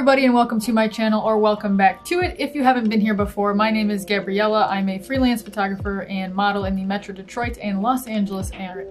everybody and welcome to my channel or welcome back to it if you haven't been here before. My name is Gabriella. I'm a freelance photographer and model in the Metro Detroit and Los Angeles area.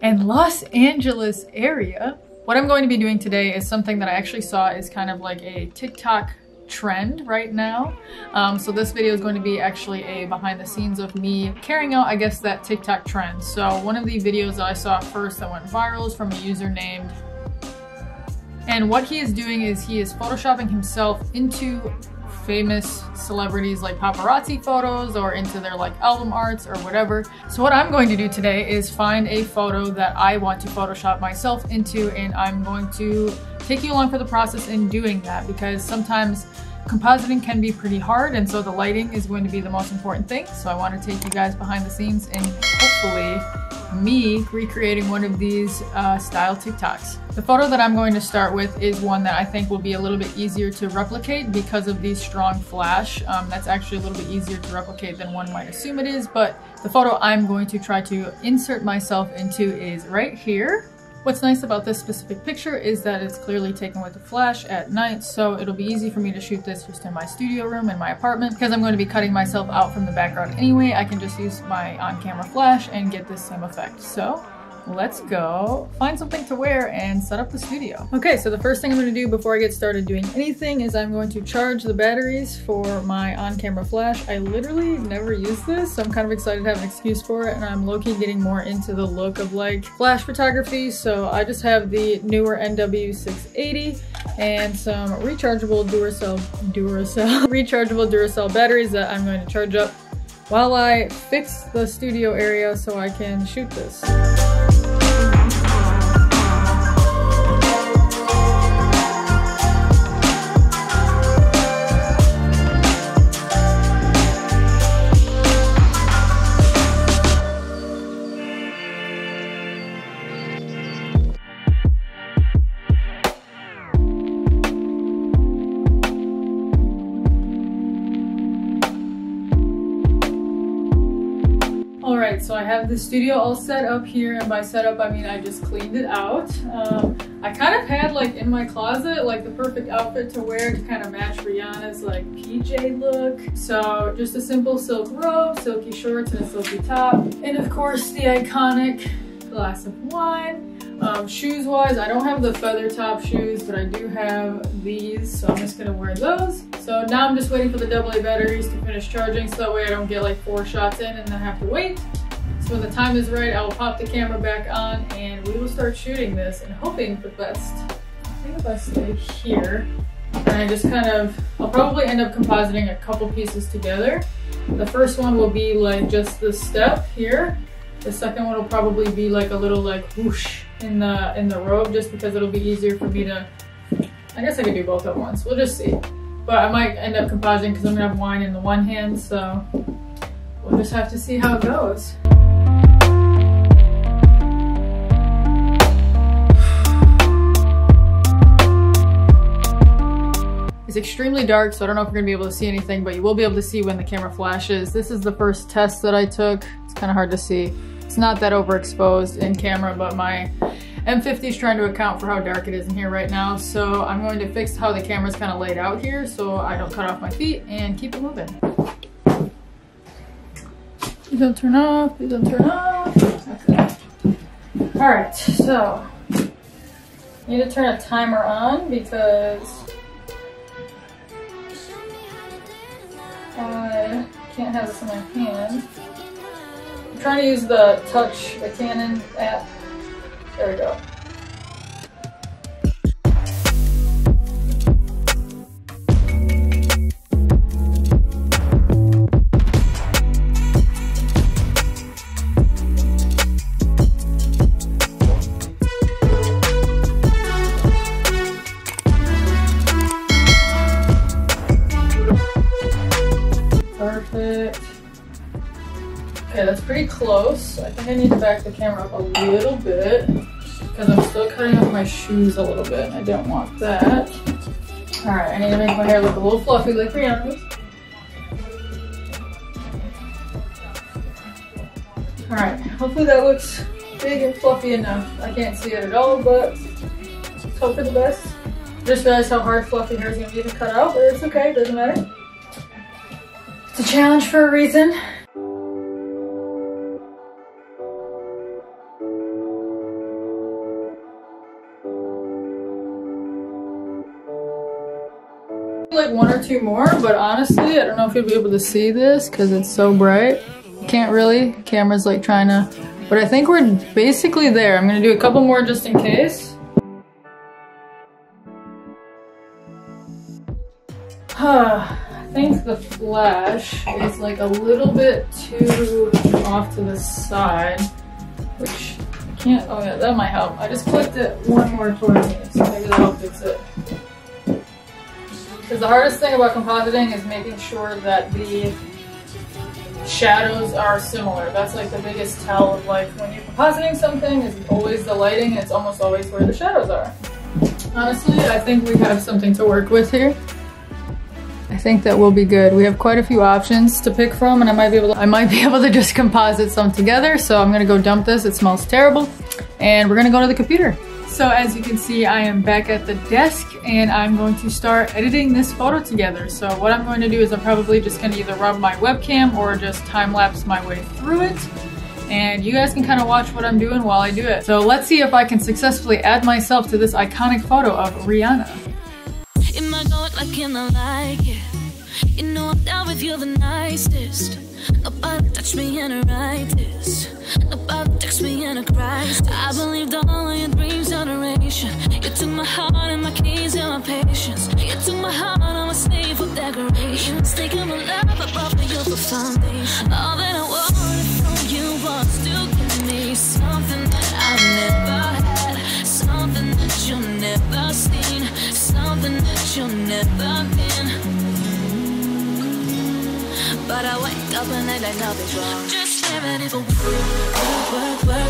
And Los Angeles area. What I'm going to be doing today is something that I actually saw is kind of like a TikTok trend right now. Um, so this video is going to be actually a behind the scenes of me carrying out, I guess, that TikTok trend. So one of the videos that I saw first that went viral is from a user named and what he is doing is he is photoshopping himself into famous celebrities like paparazzi photos or into their like album arts or whatever. So what I'm going to do today is find a photo that I want to photoshop myself into and I'm going to take you along for the process in doing that because sometimes compositing can be pretty hard and so the lighting is going to be the most important thing. So I want to take you guys behind the scenes and me recreating one of these uh, style TikToks. The photo that I'm going to start with is one that I think will be a little bit easier to replicate because of the strong flash. Um, that's actually a little bit easier to replicate than one might assume it is, but the photo I'm going to try to insert myself into is right here. What's nice about this specific picture is that it's clearly taken with a flash at night, so it'll be easy for me to shoot this just in my studio room in my apartment. Because I'm going to be cutting myself out from the background anyway, I can just use my on-camera flash and get this same effect. So let's go find something to wear and set up the studio. Okay, so the first thing I'm gonna do before I get started doing anything is I'm going to charge the batteries for my on-camera flash. I literally never use this, so I'm kind of excited to have an excuse for it, and I'm low-key getting more into the look of like flash photography, so I just have the Neewer NW680 and some rechargeable Duracell, Duracell, rechargeable Duracell batteries that I'm going to charge up while I fix the studio area so I can shoot this. So I have the studio all set up here, and by set up I mean I just cleaned it out. Um, I kind of had like in my closet like the perfect outfit to wear to kind of match Rihanna's like PJ look. So just a simple silk robe, silky shorts, and a silky top. And of course the iconic glass of wine. Um, shoes wise, I don't have the feather top shoes, but I do have these, so I'm just gonna wear those. So now I'm just waiting for the AA batteries to finish charging, so that way I don't get like four shots in and then have to wait. So when the time is right, I will pop the camera back on and we will start shooting this and hoping for the best. I think if I stay here, and I just kind of, I'll probably end up compositing a couple pieces together. The first one will be like just the step here. The second one will probably be like a little like whoosh in the in the robe just because it'll be easier for me to I guess I could do both at once. We'll just see. But I might end up compositing because I'm gonna have wine in the one hand, so we'll just have to see how it goes. It's extremely dark, so I don't know if we're gonna be able to see anything, but you will be able to see when the camera flashes. This is the first test that I took. It's kind of hard to see. It's not that overexposed in camera, but my M50 is trying to account for how dark it is in here right now. So I'm going to fix how the camera's kind of laid out here so I don't cut off my feet and keep it moving. Please don't turn off, please don't turn off. Okay. All right, so I need to turn a timer on because I can't have this in my hand. I'm trying to use the touch, the Canon app. There we go. Pretty close. I think I need to back the camera up a little bit because I'm still cutting off my shoes a little bit. I don't want that. All right, I need to make my hair look a little fluffy like Rihanna's. All right, hopefully that looks big and fluffy enough. I can't see it at all, but let's hope for the best. Just realized how hard fluffy hair is gonna be to cut out, but it's okay, it doesn't matter. It's a challenge for a reason. Like one or two more, but honestly, I don't know if you'll be able to see this because it's so bright. Can't really. Camera's like trying to, but I think we're basically there. I'm gonna do a couple more just in case. I think the flash is like a little bit too off to the side, which I can't, oh yeah, that might help. I just clicked it one more towards me, so maybe that'll fix it. Because the hardest thing about compositing is making sure that the shadows are similar. That's like the biggest tell of like when you're compositing something is always the lighting. It's almost always where the shadows are. Honestly, I think we have something to work with here. I think that will be good. We have quite a few options to pick from and I might be able to, I might be able to just composite some together. So I'm gonna go dump this. It smells terrible. And we're gonna go to the computer. So as you can see, I am back at the desk and I'm going to start editing this photo together. So what I'm going to do is I'm probably just going to either rub my webcam or just time lapse my way through it. And you guys can kind of watch what I'm doing while I do it. So let's see if I can successfully add myself to this iconic photo of Rihanna. You know I'm down with you the nicest. Nobody touched me in a righteous. Nobody touched me in a crisis. I believed all of your dreams generation. You took my heart and my keys and my patience. You took my heart, I'm a slave for decorations. Taking my love, I brought for you for foundation. All nothing's wrong. Just living it for work, work, work.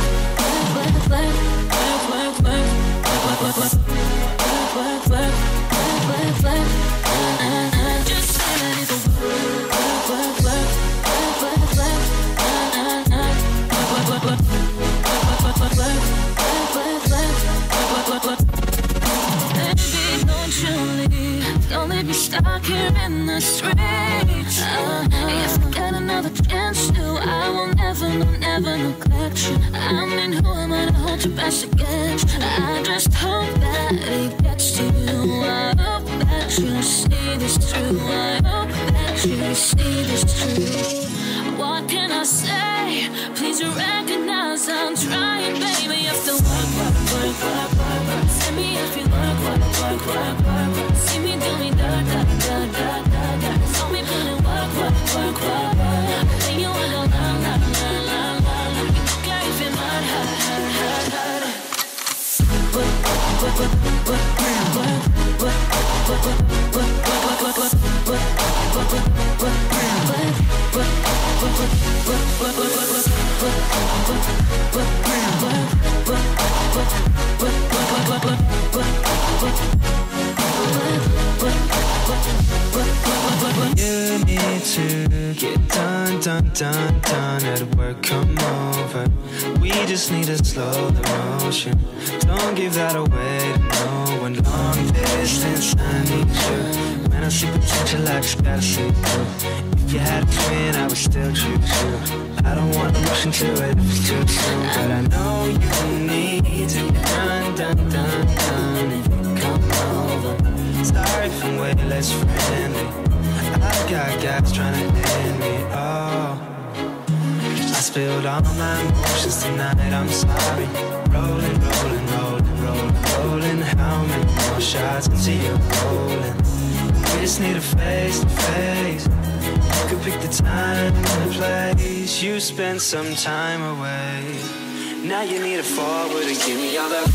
Leave me stuck here in the streets uh, If I get another chance to I will never, no, never neglect you I mean, who am I to hold you best against I just hope that it gets to you I hope that you see this through I hope that you see this through What can I say? Please recognize I'm trying, baby have to work, work, work, work, work, work Send me if you work, work, work, work to get done, done, done, done at work, come over. We just need to slow the motion. Don't give that away to no one Long distance, I need you When I see potential, I just gotta see through if you had a twin, I would still choose you. I don't want to rush into it if it's too soon But I know you need to done, done, done, done. If you come over Sorry if I'm way less friendly. I got guys trying to end me, oh. I spilled all my emotions tonight, I'm sorry. Rolling, rolling, rolling, rolling, rolling How many more shots until you're rolling? We just need a face to face. You could pick the time and the place. You spend some time away. Now you need to forward and give me all that